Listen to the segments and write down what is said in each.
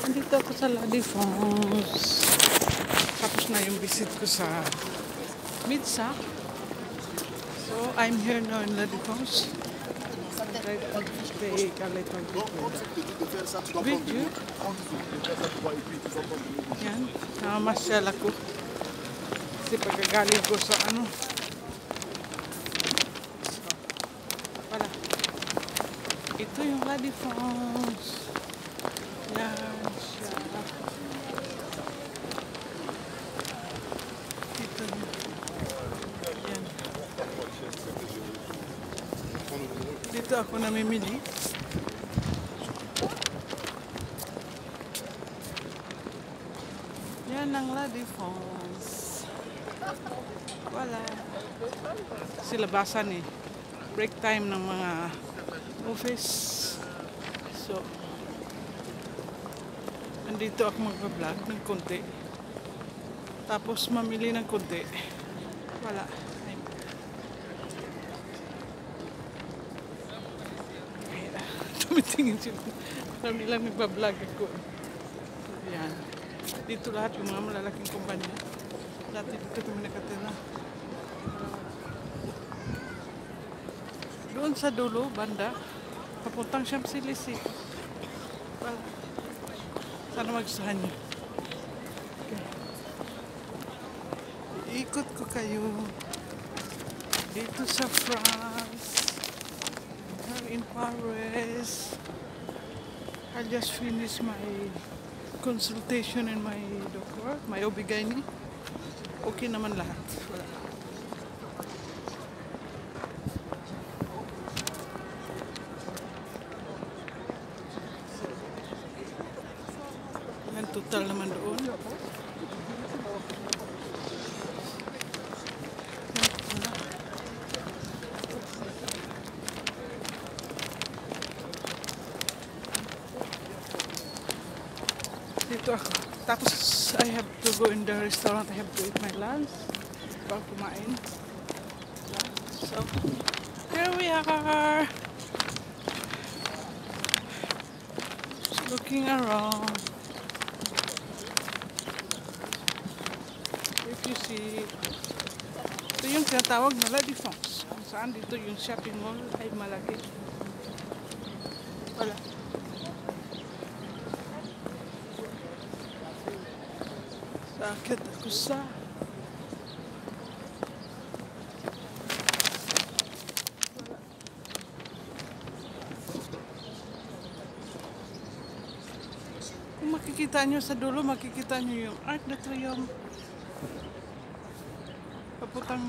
Nandito ako sa Lady Falls. Tapos na yung visit ko sa Midsa. So, I'm here now in Lady Falls. Right, today, kalit Video. Yan. Nakamasyal ako. Kasi pagkagaling ko sa ano. So, wala. Ito yung Lady Falls. Yan siya. Ito. Yan. Dito ako namimili. Yan ang Lady Falls. Wala. Kasi labasan eh. Break time ng mga office. So, nandito ako mag-vlog ng konti. Tapos mamili ng konti. Wala. Tumitingin sila. Parang nilang nagbablog ako. Yan. Dito lahat yung mga malalaking kumpanya. Dati dito kami nakatira. Doon sa dulo, banda, papuntang Champs-Élysées. Well, sana magustuhan niyo. Iikot ko kayo dito sa France. Here in Paris. I just finished my consultation in my doctor, my OB-GYN. Okay naman lahat. Wala. Total naman doon. Dito ako. Tapos, I have to go in the restaurant. I have to eat my lunch. Bago kumain. So, here we are. Looking around. See, ito yung tinatawag na Lady Fonts. Kung saan dito yung shopping mall ay malaki. Wala. Sakit ako sa... Kung makikita nyo sa dulo, makikita nyo yung Arc de Triomphe. potang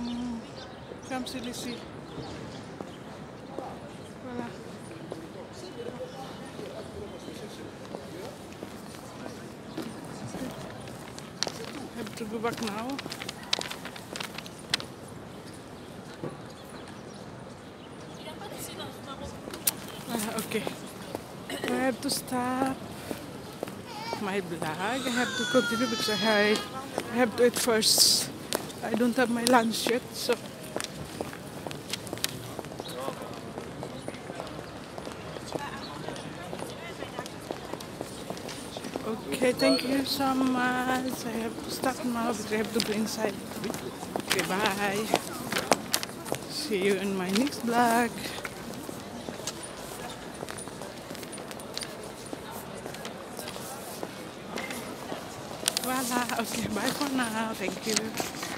Voilà. Heb ik de gebak nou? Ah, Oké. Okay. We stop maar staap. Mijn blaag. Ik heb de continu. Ik heb het first. I don't have my lunch yet, so. Okay, thank you so much. I have to stop now because I have to go inside. Okay, bye. See you in my next vlog. Voila. Okay, bye for now. Thank you.